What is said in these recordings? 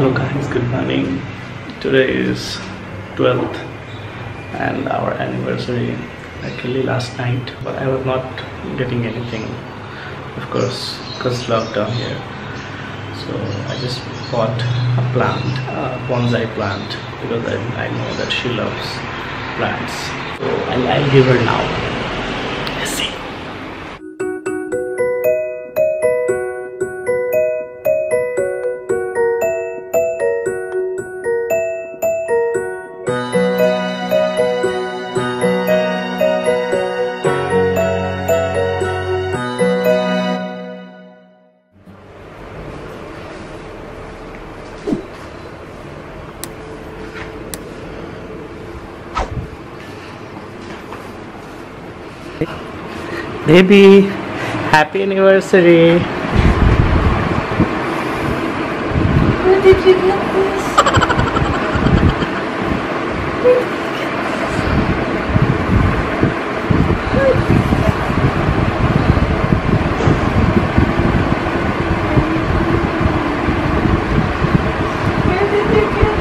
Hello guys, good morning. Today is 12th and our anniversary actually last night but I was not getting anything of course because lockdown here so I just bought a plant, a bonsai plant because I, I know that she loves plants so I'll, I'll give her now. Baby, happy anniversary. Where did you get this? Where did you get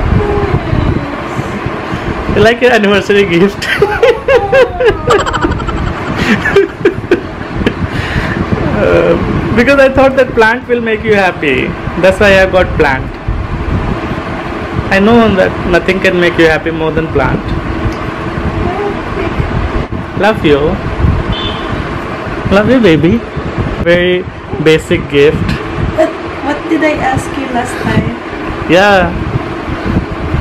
this? You like your anniversary gift? because I thought that plant will make you happy. That's why I got plant. I know that nothing can make you happy more than plant. Love you. Love you, baby. Very basic gift. But what did I ask you last time? Yeah,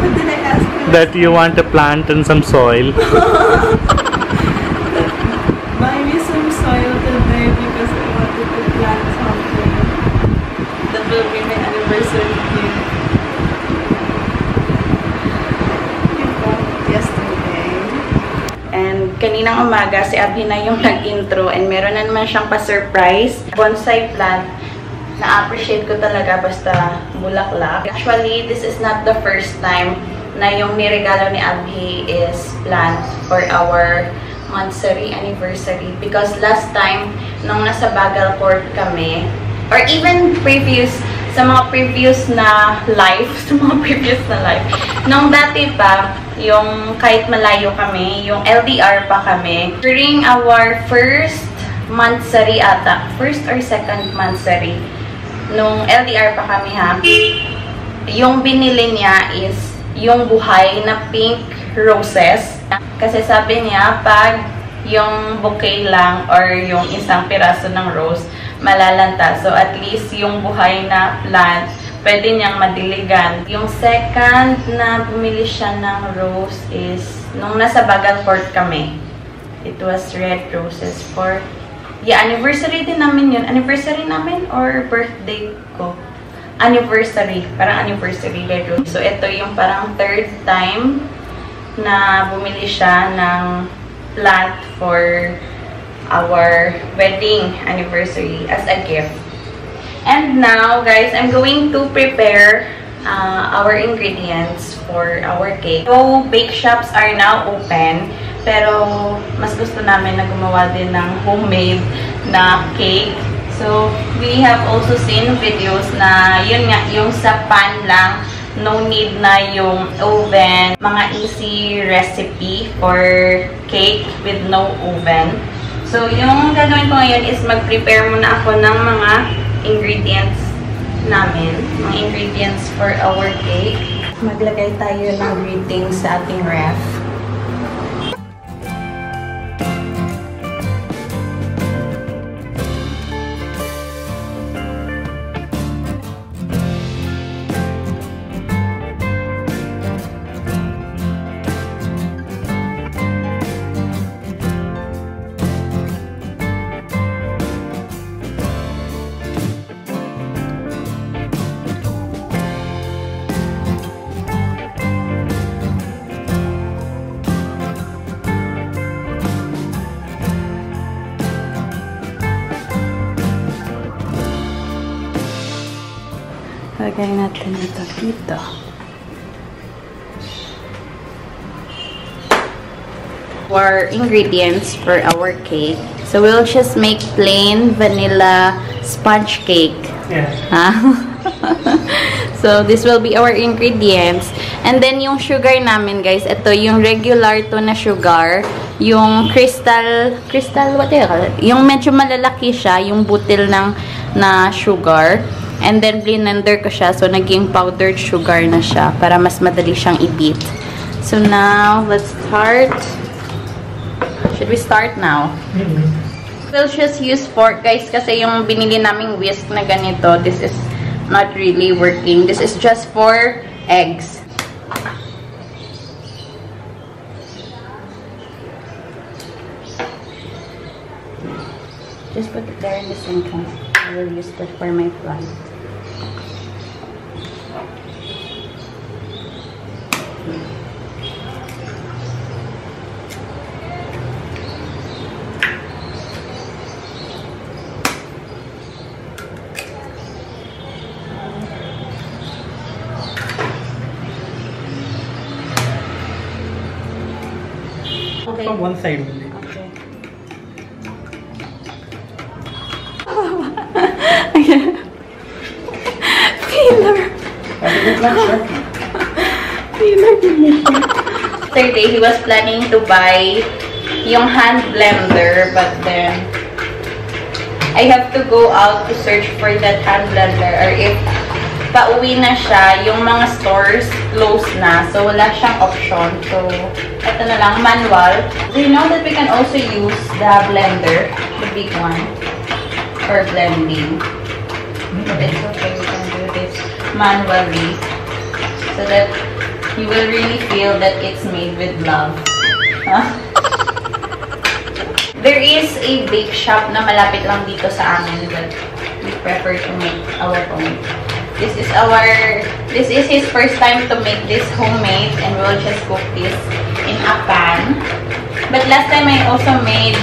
What did I ask you? that you want a plant and some soil. Kaninang umaga, si Abhi na yung nag-intro and meron na naman siyang pa-surprise. Bonsai plant. Na-appreciate ko talaga basta bulaklak. Actually, this is not the first time na yung niregalo ni Abhi is plant for our monthsary anniversary. Because last time, nung nasa Bagal Court kami, or even previous, sa mga previous na life, sa mga previous na life, nung dati pa, yung kahit malayo kami, yung LDR pa kami, during our first monthsary ata, first or second monthsary, nung LDR pa kami ha, yung binili niya is yung buhay na pink roses. Kasi sabi niya, pag yung bouquet lang or yung isang piraso ng rose, malalanta. So, at least yung buhay na plant, pwede niyang madiligan. Yung second na bumili siya ng rose is nung nasa Bagal Court kami. It was red roses for Yeah, anniversary din namin yun. Anniversary namin or birthday ko? Anniversary. Parang anniversary red rose. So, ito yung parang third time na bumili siya ng plant for our wedding anniversary as a gift. And now, guys, I'm going to prepare uh, our ingredients for our cake. So, bake shops are now open. Pero, mas gusto namin na gumawa din ng homemade na cake. So, we have also seen videos na yun nga, yung sa pan lang, no need na yung oven. Mga easy recipe for cake with no oven. So, yung gagawin ko ngayon is mag-prepare muna ako ng mga ingredients namin. Mga ingredients for our cake. Maglagay tayo ng greetings sa ating ref. Lagay natin ito dito. Our ingredients for our cake. So we'll just make plain vanilla sponge cake. Yeah. Huh? So, this will be our ingredients. And then, yung sugar namin, guys, ito, yung regular to na sugar. Yung crystal, crystal, what do you call it? Yung medyo malalaki siya, yung butil ng na sugar. And then, blender ko siya. So, naging powdered sugar na siya para mas madali siyang i-beat. So, now, let's start. Should we start now? We'll just use fork, guys, kasi yung binili naming whisk na ganito, this is not really working. This is just for eggs. Just put it there in the sink. I will use that for my plant. From one side only. Yesterday, he was planning to buy yung hand blender, but then I have to go out to search for that hand blender or if pauwi na siya, yung mga stores closed na. So, wala siyang option. So, ito na lang, manual. Do you know that we can also use the blender, the big one, for blending? It's okay, we can do this manually so that you will really feel that it's made with love. Huh? There is a bake shop na malapit lang dito sa amin that we prefer to make our own. This is our, this is his first time to make this homemade and we'll just cook this in a pan. But last time I also made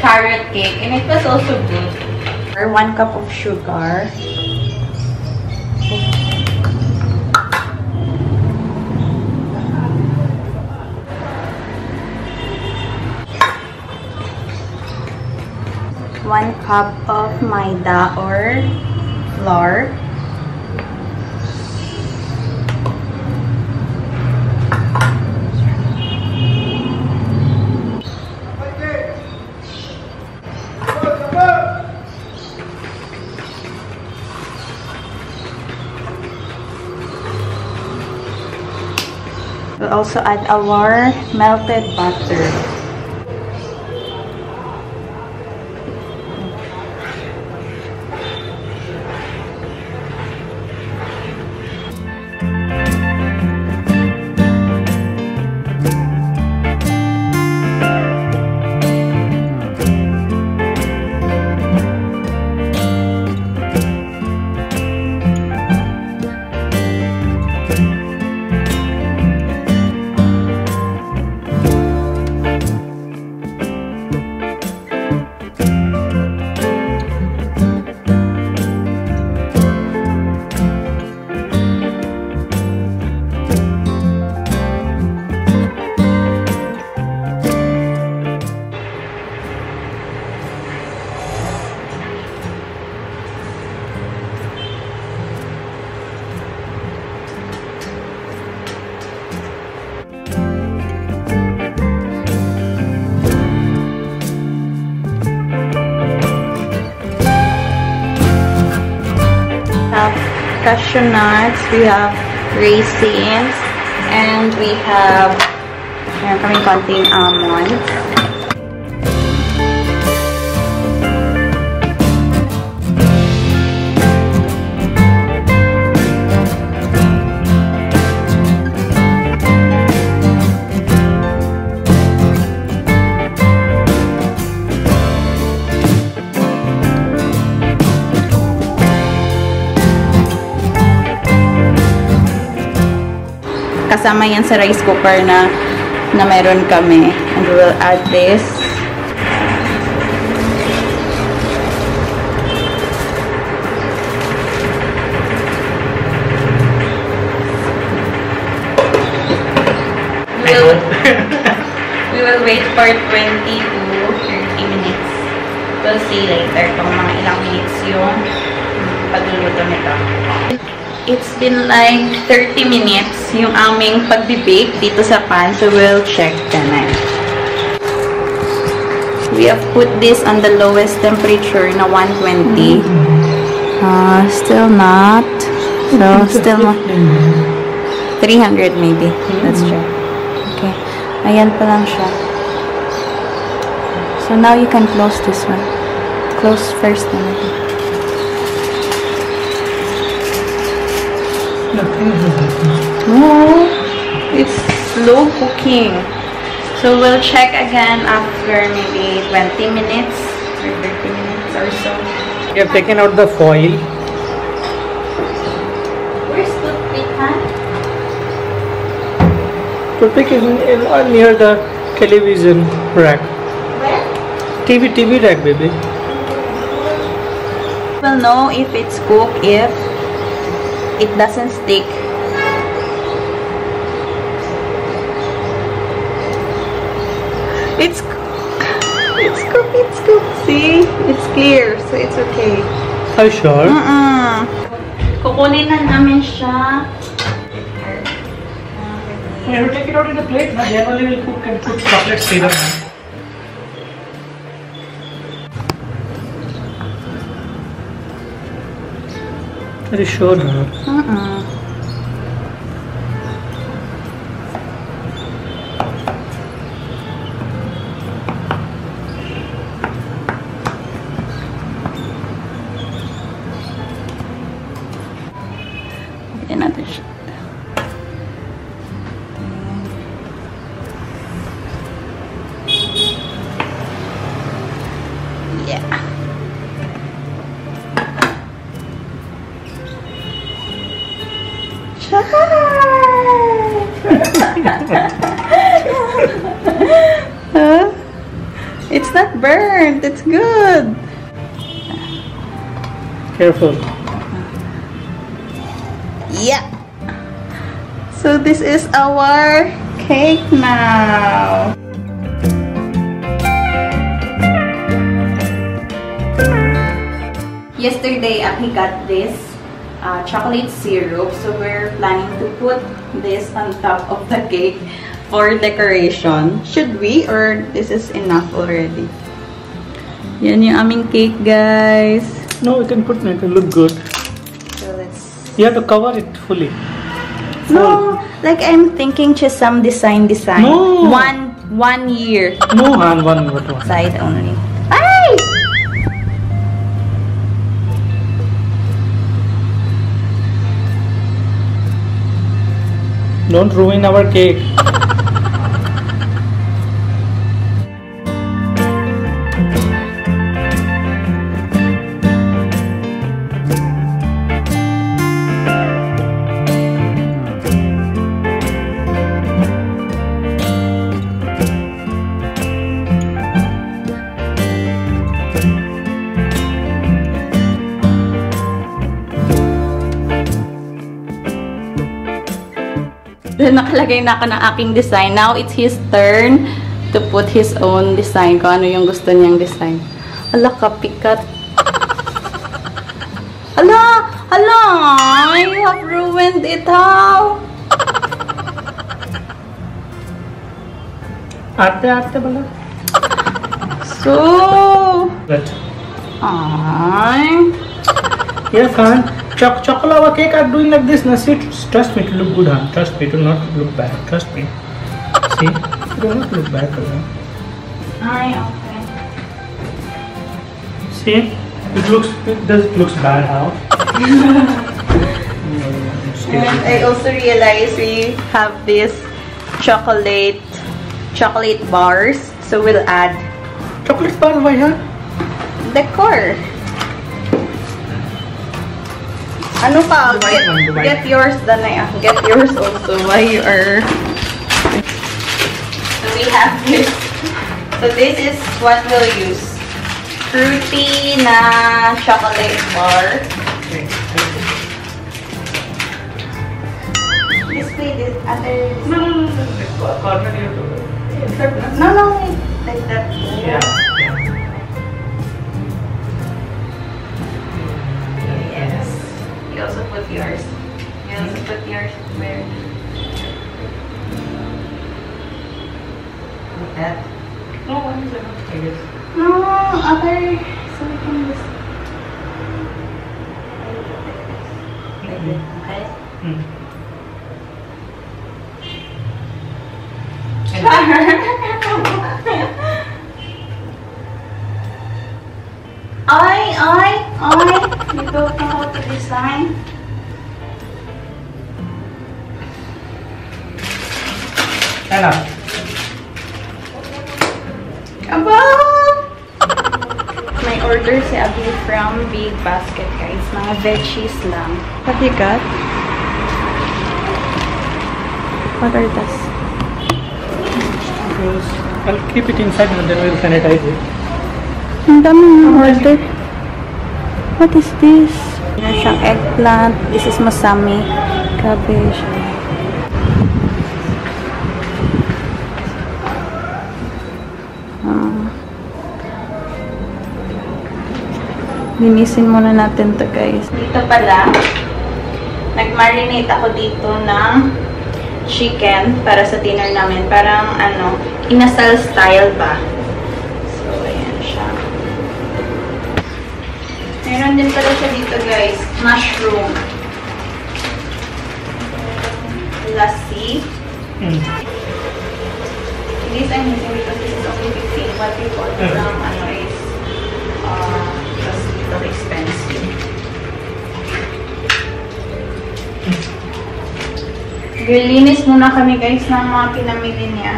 carrot cake and it was also good. Or one cup of sugar. One cup of maida or flour. Also add our melted butter. Cashew nuts, we have raisins, and we have meron kaming konting almonds. Kasama yan sa rice cooker na na meron kami. And we will add this. We will, we will wait for 20 to 30 minutes. We'll see later kung mga ilang minutes yung pagluluto nito. It's been like 30 minutes yung aming pagbe-bake dito sa pan. So, we'll check the night. We have put this on the lowest temperature na 120. Uh, still not. So, still not. 300 maybe. Let's check. Okay. Ayan pa lang siya. So, now you can close this one. Close first na natin. No, it's slow cooking. So we'll check again after maybe 20 minutes or 30 minutes or so. You have taken out the foil. Where's toothpick, huh? Toothpick is in, in, uh, near the television rack. Where? TV, TV rack, baby. We'll know if it's cooked if it doesn't stick. It's it's cooked, it's cooked. See? It's clear, so it's okay. Are you sure? Mm-mm. Kukunin na namin siya. We have to take it out in a plate. Now, then only we'll cook and put chocolate syrup. Are you sure? No? Burnt. It's good. Careful. Yeah. So this is our cake now. Yesterday, Aki got this uh, chocolate syrup. So we're planning to put this on top of the cake for decoration. Should we or this is enough already? Yan yung aming cake, guys. No, we can put it. It will look good. So let's You have to cover it fully. No, like I'm thinking just some design design. No. One one year No, hand one, what one. side only. Ay! Don't ruin our cake. Then nakalagay na ako ng aking design. Now it's his turn to put his own design. Kung ano yung gusto niyang design. Ala, kapikat. Ala! Ala! You have ruined it, how? Ate, ate bala. So... That. Ay... Yeah, Khan. Choc chocolate cake are doing like this. Now, see, trust me, it will look good, huh? Trust me, it will not look bad. Trust me. See, it will not look bad, huh? Ay, okay. See, it looks, it does it looks bad, how? And I also realized we have this chocolate chocolate bars. So we'll add Chocolate bar, why, huh? decor. Ano pa? The white Get, one, the white. get yours, Danay. ah. Get yours also while you are... So we have this. So this is what we'll use. Fruity na chocolate bar. This way, this other... No, no, no, no. Corner you have to. No, no, wait. Like that. Yeah. Joseph was yours. Joseph was yours, Mary. With that. No, what is it? No, Okay. so we can just. Okay. Mm -hmm. Veggies lang. What you got? What are those? I'll keep it inside and then we'll sanitize it. Ang dami ng order. What is this? Meron siyang eggplant. This is masami. Cabbage. Linisin muna natin to guys. Dito pala, nag-marinate ako dito ng chicken para sa dinner namin. Parang ano, inasal style ba? So, ayan siya. Meron din pala siya dito guys, mushroom. Lassi. Hmm. This I'm using because this is only 15. What we bought Mm. from ano is uh, little expensive. Girlinis muna kami guys ng mga pinamili niya.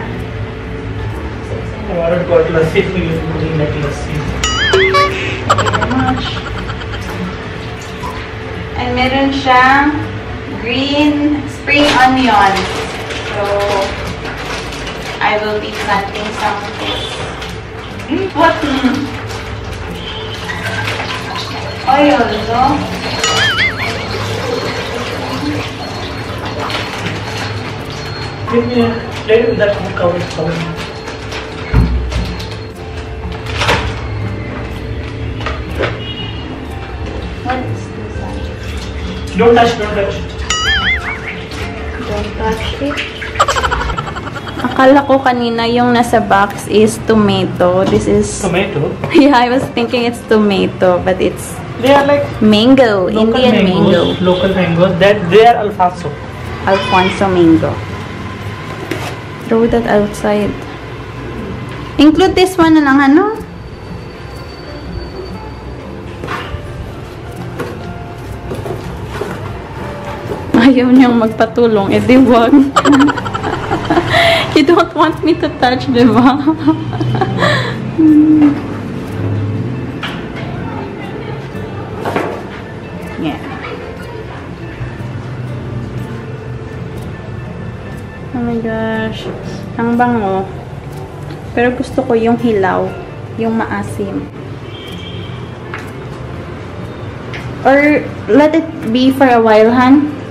Lassi, so you will like lassi. Thank you very much. And meron siyang green spring onion. So, I will be planting some of this. Hmm, What? Hmm. Oil, no? Give me a with that one cover. this? one? Don't touch, don't touch. Don't touch it. Akala ko kanina yung nasa box is tomato. This is... Tomato. Yeah, I was thinking it's tomato, but it's They are like mango. Indian mango. mangoes, Local mangoes. That they are Alfonso. Alfonso mango. Throw that outside. Include this one na lang, ano? Ayaw niyang magpatulong, eh di wag. you don't want me to touch, di ba? my gosh. Ang bango. Pero gusto ko yung hilaw. Yung maasim. Or let it be for a while, Han.